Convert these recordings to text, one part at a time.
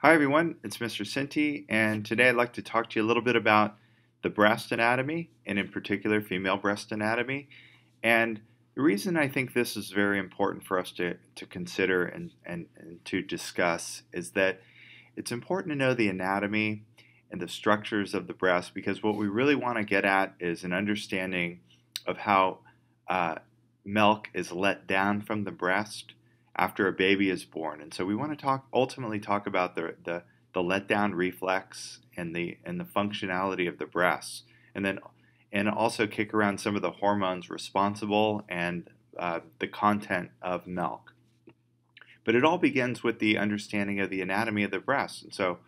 Hi everyone, it's Mr. Cinti, and today I'd like to talk to you a little bit about the breast anatomy, and in particular female breast anatomy. And the reason I think this is very important for us to, to consider and, and, and to discuss is that it's important to know the anatomy and the structures of the breast because what we really want to get at is an understanding of how uh, milk is let down from the breast after a baby is born. And so we want to talk ultimately talk about the, the, the letdown reflex and the and the functionality of the breasts. And then and also kick around some of the hormones responsible and uh, the content of milk. But it all begins with the understanding of the anatomy of the breast. And so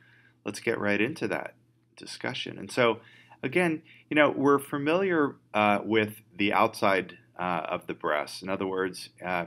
let's get right into that discussion. And so again, you know, we're familiar uh, with the outside uh, of the breast. In other words, uh,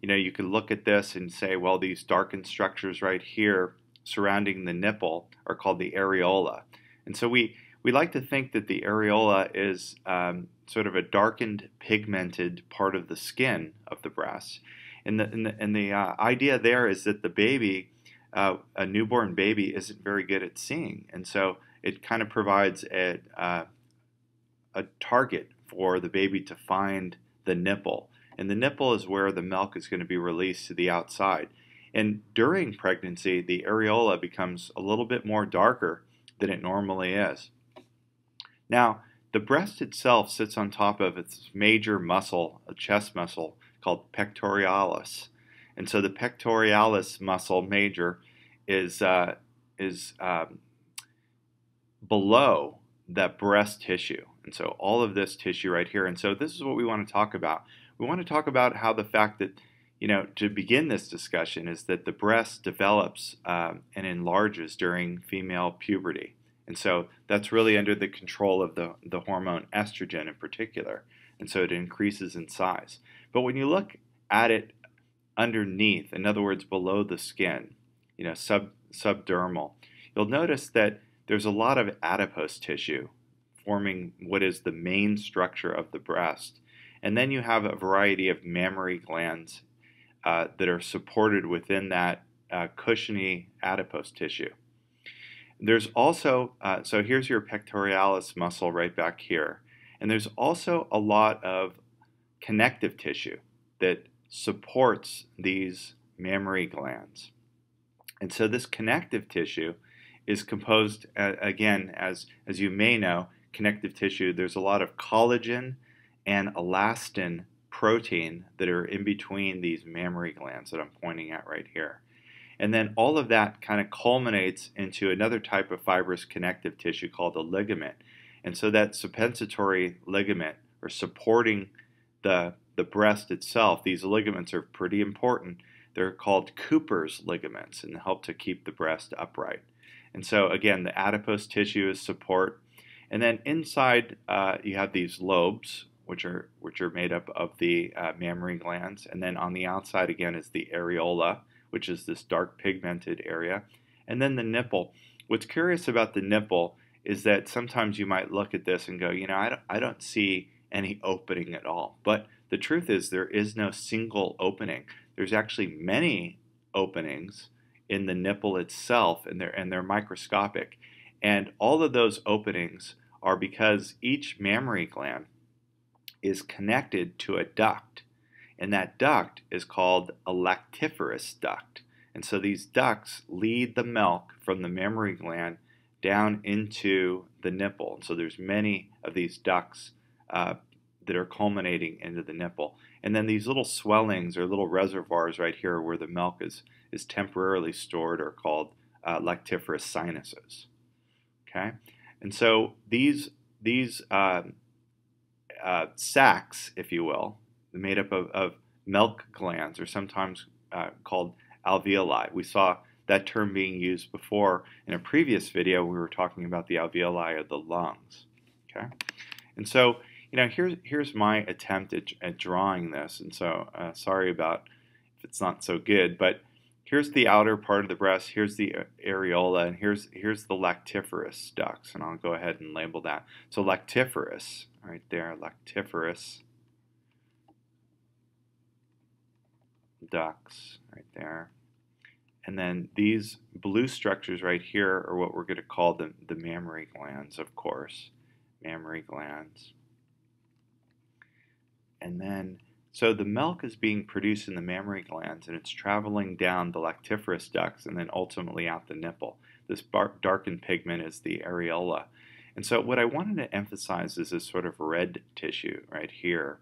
you know, you can look at this and say, well, these darkened structures right here surrounding the nipple are called the areola. And so we, we like to think that the areola is um, sort of a darkened, pigmented part of the skin of the breast. And the, and the, and the uh, idea there is that the baby, uh, a newborn baby, isn't very good at seeing. And so it kind of provides a, uh, a target for the baby to find the nipple and the nipple is where the milk is going to be released to the outside. And during pregnancy, the areola becomes a little bit more darker than it normally is. Now, the breast itself sits on top of its major muscle, a chest muscle called pectoralis. And so the pectoralis muscle major is, uh, is um, below that breast tissue. And so all of this tissue right here. And so this is what we want to talk about we want to talk about how the fact that, you know, to begin this discussion is that the breast develops um, and enlarges during female puberty. And so that's really under the control of the, the hormone estrogen in particular. And so it increases in size. But when you look at it underneath, in other words, below the skin, you know, sub, subdermal, you'll notice that there's a lot of adipose tissue forming what is the main structure of the breast. And then you have a variety of mammary glands uh, that are supported within that uh, cushiony adipose tissue. There's also, uh, so here's your pectoralis muscle right back here. And there's also a lot of connective tissue that supports these mammary glands. And so this connective tissue is composed, uh, again, as, as you may know, connective tissue, there's a lot of collagen and elastin protein that are in between these mammary glands that I'm pointing at right here. And then all of that kind of culminates into another type of fibrous connective tissue called a ligament. And so that suppensatory ligament or supporting the, the breast itself, these ligaments are pretty important. They're called Cooper's ligaments and help to keep the breast upright. And so again, the adipose tissue is support. And then inside, uh, you have these lobes, which are which are made up of the uh, mammary glands, and then on the outside again is the areola, which is this dark pigmented area, and then the nipple. What's curious about the nipple is that sometimes you might look at this and go, you know, I don't, I don't see any opening at all. But the truth is there is no single opening. There's actually many openings in the nipple itself, and they're and they're microscopic. And all of those openings are because each mammary gland is connected to a duct, and that duct is called a lactiferous duct. And so these ducts lead the milk from the mammary gland down into the nipple. And so there's many of these ducts uh, that are culminating into the nipple. And then these little swellings or little reservoirs right here where the milk is, is temporarily stored are called uh, lactiferous sinuses. Okay? And so these, these uh, uh, sacs, if you will, made up of, of milk glands, or sometimes uh, called alveoli. We saw that term being used before in a previous video. We were talking about the alveoli of the lungs. Okay, and so you know here's here's my attempt at, at drawing this, and so uh, sorry about if it's not so good, but here's the outer part of the breast, here's the areola, and here's here's the lactiferous ducts, and I'll go ahead and label that. So lactiferous, right there, lactiferous ducts, right there. And then these blue structures right here are what we're going to call the, the mammary glands, of course. Mammary glands. And then, so the milk is being produced in the mammary glands and it's traveling down the lactiferous ducts and then ultimately out the nipple. This darkened pigment is the areola. And so what I wanted to emphasize is this sort of red tissue right here.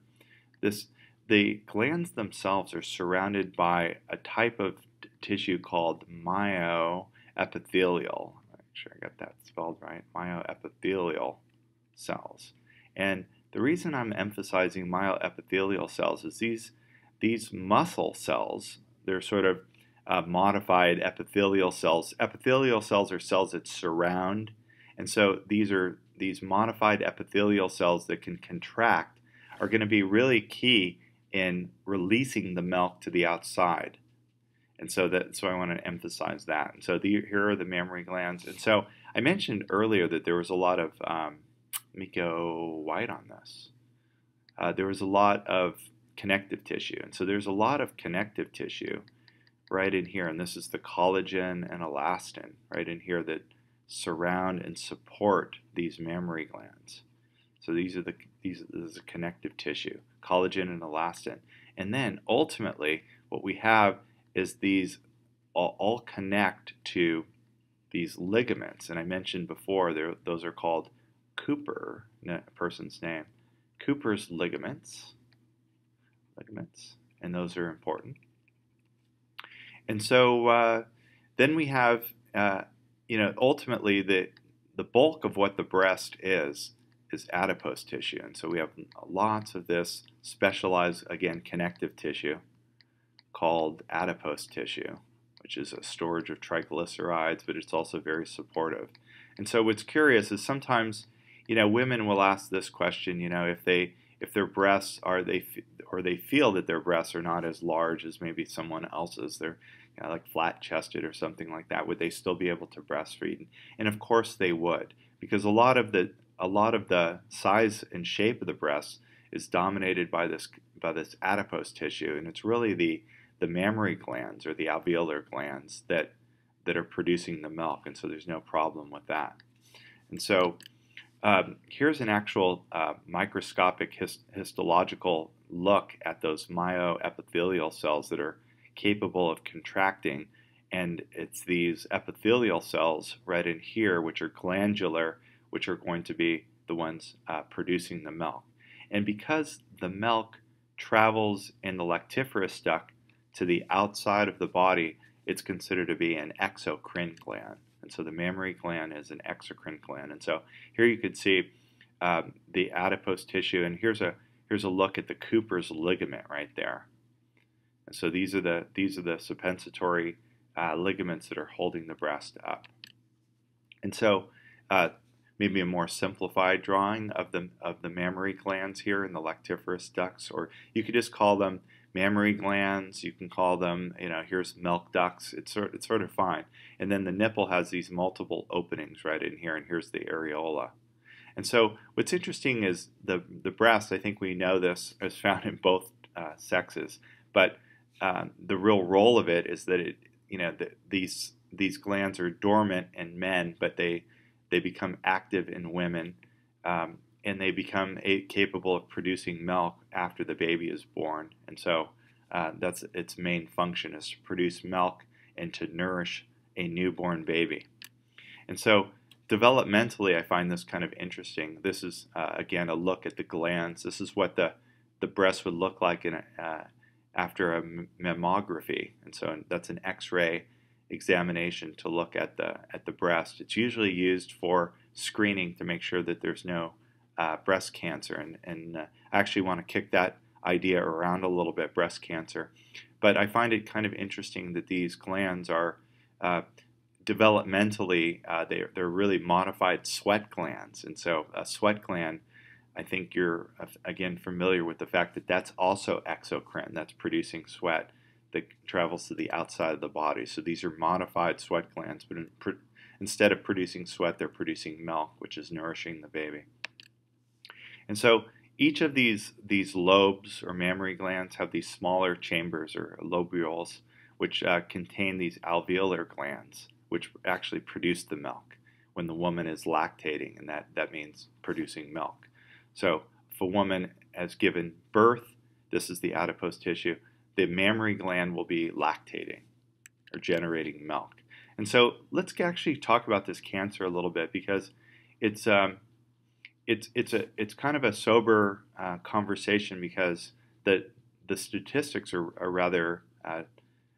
This, the glands themselves are surrounded by a type of tissue called myoepithelial. Make sure I got that spelled right. Myoepithelial cells. And the reason I'm emphasizing myoepithelial cells is these these muscle cells, they're sort of uh, modified epithelial cells. Epithelial cells are cells that surround, and so these are these modified epithelial cells that can contract are going to be really key in releasing the milk to the outside. And so that so I want to emphasize that. And so the, here are the mammary glands. And so I mentioned earlier that there was a lot of um, white on this. Uh, there was a lot of connective tissue, and so there's a lot of connective tissue right in here, and this is the collagen and elastin right in here that surround and support these mammary glands. So these are the these is a connective tissue, collagen and elastin, and then ultimately what we have is these all, all connect to these ligaments, and I mentioned before those are called Cooper, a person's name, Cooper's ligaments, ligaments, and those are important. And so uh, then we have, uh, you know, ultimately the the bulk of what the breast is is adipose tissue, and so we have lots of this specialized, again, connective tissue called adipose tissue, which is a storage of triglycerides, but it's also very supportive. And so what's curious is sometimes, you know, women will ask this question, you know, if they if their breasts are they or they feel that their breasts are not as large as maybe someone else's, they're know, like flat chested or something like that, would they still be able to breastfeed? And of course they would, because a lot of the a lot of the size and shape of the breast is dominated by this by this adipose tissue, and it's really the the mammary glands or the alveolar glands that that are producing the milk, and so there's no problem with that. And so um, here's an actual uh, microscopic hist histological look at those myoepithelial cells that are capable of contracting, and it's these epithelial cells right in here, which are glandular, which are going to be the ones uh, producing the milk. And because the milk travels in the lactiferous duct to the outside of the body, it's considered to be an exocrine gland. And so the mammary gland is an exocrine gland. And so here you can see um, the adipose tissue, and here's a here's a look at the Cooper's ligament right there. And so these are the these are the suppensatory uh, ligaments that are holding the breast up. And so uh, maybe a more simplified drawing of the of the mammary glands here in the lactiferous ducts, or you could just call them mammary glands. You can call them, you know, here's milk ducts. It's sort, it's sort of fine. And then the nipple has these multiple openings right in here, and here's the areola. And so what's interesting is the, the breast, I think we know this, is found in both uh, sexes, but um, the real role of it is that it, you know, the, these these glands are dormant in men, but they they become active in women. Um, and they become a, capable of producing milk after the baby is born. And so uh, that's its main function is to produce milk and to nourish a newborn baby. And so developmentally, I find this kind of interesting. This is uh, again a look at the glands. This is what the the breast would look like in a, uh, after a mammography, and so that's an X-ray examination to look at the at the breast. It's usually used for screening to make sure that there's no uh, breast cancer, and, and uh, I actually want to kick that idea around a little bit, breast cancer. But I find it kind of interesting that these glands are uh, developmentally, uh, they're, they're really modified sweat glands. And so a sweat gland, I think you're, again, familiar with the fact that that's also exocrine, that's producing sweat that travels to the outside of the body. So these are modified sweat glands, but in, instead of producing sweat, they're producing milk, which is nourishing the baby. And so each of these, these lobes or mammary glands have these smaller chambers or lobules, which uh, contain these alveolar glands, which actually produce the milk when the woman is lactating, and that, that means producing milk. So if a woman has given birth, this is the adipose tissue, the mammary gland will be lactating or generating milk. And so let's actually talk about this cancer a little bit because it's um, it's it's a it's kind of a sober uh, conversation because the the statistics are, are rather uh,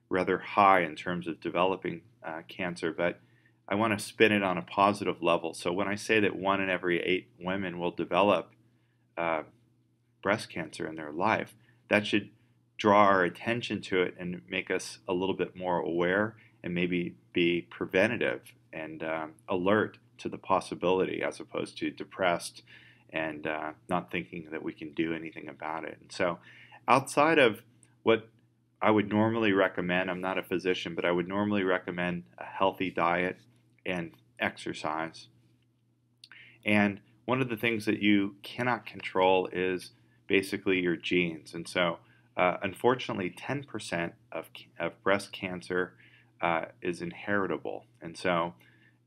rather high in terms of developing uh, cancer, but I want to spin it on a positive level. So when I say that one in every eight women will develop uh, breast cancer in their life, that should draw our attention to it and make us a little bit more aware and maybe be preventative and um, alert to the possibility as opposed to depressed and uh, not thinking that we can do anything about it. And so, outside of what I would normally recommend, I'm not a physician, but I would normally recommend a healthy diet and exercise. And one of the things that you cannot control is basically your genes. And so, uh, unfortunately, 10% of, of breast cancer uh, is inheritable. And so,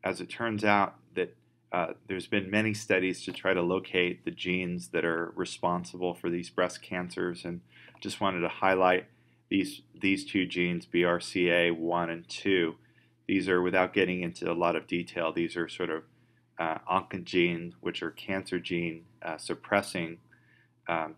as it turns out, that uh, there's been many studies to try to locate the genes that are responsible for these breast cancers, and just wanted to highlight these these two genes, BRCA1 and 2. These are, without getting into a lot of detail, these are sort of uh, oncogenes, which are cancer gene uh, suppressing um,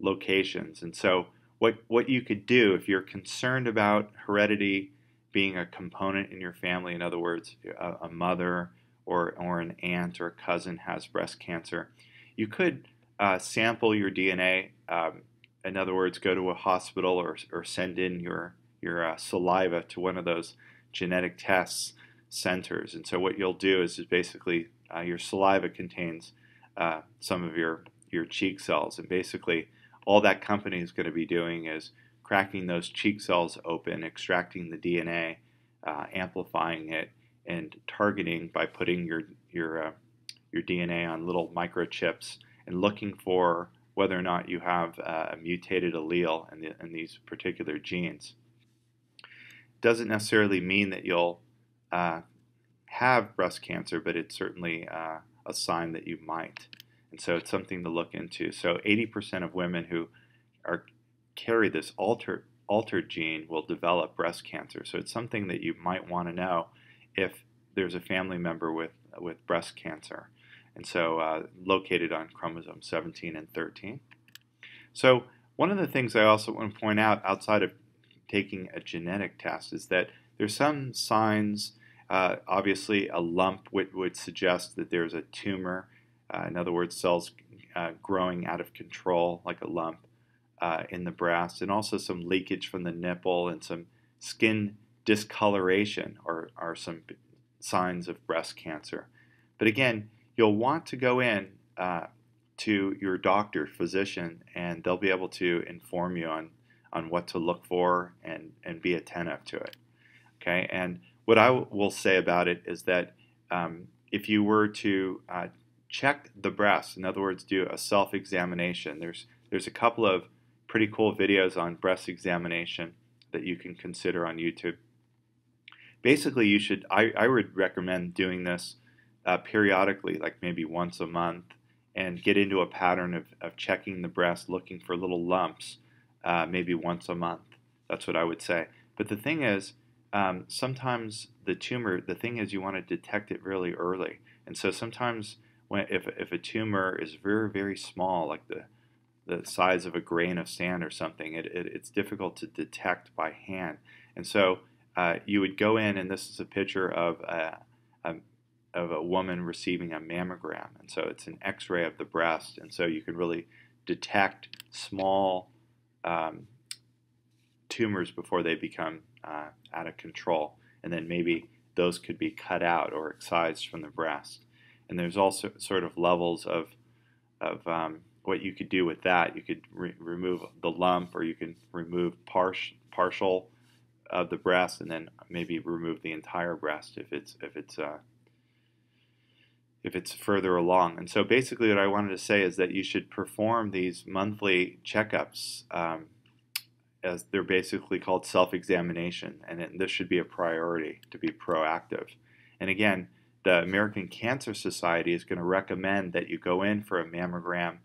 locations. And so, what what you could do if you're concerned about heredity being a component in your family, in other words, a, a mother or or an aunt or a cousin has breast cancer, you could uh, sample your DNA. Um, in other words, go to a hospital or, or send in your your uh, saliva to one of those genetic tests centers. And so what you'll do is, is basically uh, your saliva contains uh, some of your your cheek cells, and basically all that company is going to be doing is cracking those cheek cells open, extracting the DNA, uh, amplifying it, and targeting by putting your your uh, your DNA on little microchips and looking for whether or not you have uh, a mutated allele in, the, in these particular genes. Doesn't necessarily mean that you'll uh, have breast cancer, but it's certainly uh, a sign that you might. And so it's something to look into. So 80% of women who are carry this altered altered gene will develop breast cancer. So it's something that you might want to know if there's a family member with with breast cancer. And so uh, located on chromosome 17 and 13. So one of the things I also want to point out outside of taking a genetic test is that there's some signs. Uh, obviously, a lump would, would suggest that there's a tumor uh, in other words, cells uh, growing out of control like a lump uh, in the breast, and also some leakage from the nipple and some skin discoloration are, are some signs of breast cancer. But again, you'll want to go in uh, to your doctor, physician, and they'll be able to inform you on, on what to look for and, and be attentive to it. Okay, and what I will say about it is that um, if you were to uh, check the breast. In other words, do a self-examination. There's there's a couple of pretty cool videos on breast examination that you can consider on YouTube. Basically, you should I, I would recommend doing this uh, periodically, like maybe once a month, and get into a pattern of, of checking the breast, looking for little lumps, uh, maybe once a month. That's what I would say. But the thing is, um, sometimes the tumor, the thing is, you want to detect it really early. And so sometimes when if if a tumor is very very small, like the the size of a grain of sand or something, it, it it's difficult to detect by hand. And so uh, you would go in, and this is a picture of a, a of a woman receiving a mammogram, and so it's an X-ray of the breast, and so you can really detect small um, tumors before they become uh, out of control, and then maybe those could be cut out or excised from the breast and there's also sort of levels of of um, what you could do with that. You could re- remove the lump, or you can remove partial partial of the breast, and then maybe remove the entire breast if it's if it's uh, if it's further along. And so basically, what I wanted to say is that you should perform these monthly checkups. Um, as they're basically called self-examination, and it, this should be a priority to be proactive. And again, the American Cancer Society is going to recommend that you go in for a mammogram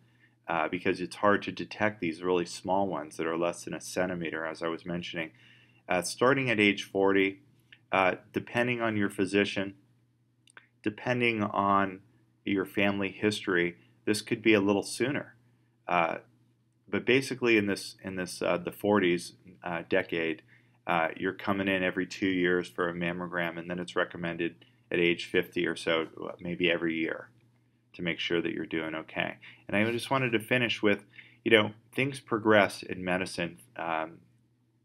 uh, because it's hard to detect these really small ones that are less than a centimeter, as I was mentioning. Uh, starting at age 40, uh, depending on your physician, depending on your family history, this could be a little sooner. Uh, but basically, in this in this uh, the 40s uh, decade, you're coming in every two years for a mammogram, and then it's recommended at age 50 or so, maybe every year to make sure that you're doing okay. And I just wanted to finish with, you know, things progress in medicine um,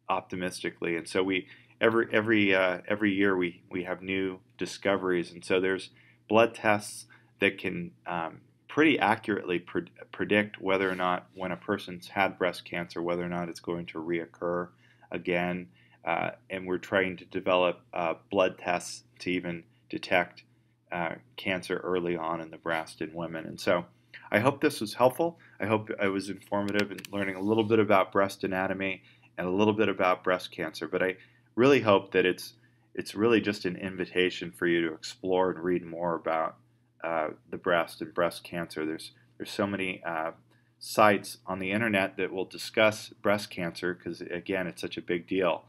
optimistically, and so we every every uh, every year we we have new discoveries, and so there's blood tests that can um, pretty accurately pre- predict whether or not when a person's had breast cancer, whether or not it's going to reoccur again. Uh, and we're trying to develop uh, blood tests to even detect uh, cancer early on in the breast in women. And so I hope this was helpful. I hope I was informative in learning a little bit about breast anatomy and a little bit about breast cancer. But I really hope that it's it's really just an invitation for you to explore and read more about uh, the breast and breast cancer. There's there's so many uh, sites on the internet that will discuss breast cancer because again, it's such a big deal,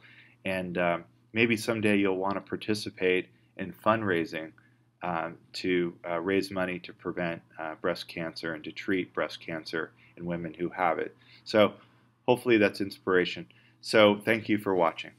and um, maybe someday you'll want to participate in fundraising um, to uh, raise money to prevent uh, breast cancer and to treat breast cancer in women who have it. So hopefully that's inspiration. So thank you for watching.